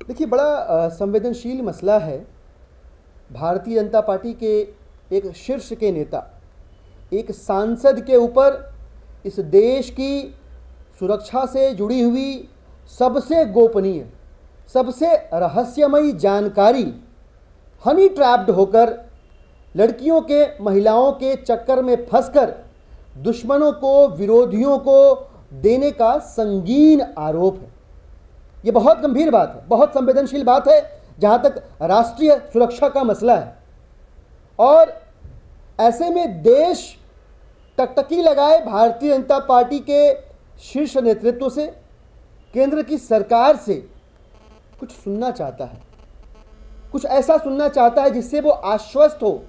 देखिए, बड़ा संवेदनशील मसला है भारतीय जनता पार्टी के एक शीर्ष के नेता, एक सांसद के ऊपर इस देश की सुरक्षा से जुड़ी हुई सबसे गोपनीय, सबसे रहस्यमयी जानकारी, हनी ट्रैप्ड होकर लड़कियों के, महिलाओं के चक्कर में फंसकर दुश्मनों को, विरोधियों को देने का संगीन आरोप है। ये बहुत गंभीर बात है, बहुत संवेदनशील बात है, जहाँ तक राष्ट्रीय सुरक्षा का मसला है। और ऐसे में देश टकटकी लगाए भारतीय जनता पार्टी के शीर्ष नेतृत्व से, केंद्र की सरकार से कुछ सुनना चाहता है। कुछ ऐसा सुनना चाहता है जिससे वो आश्वस्त हो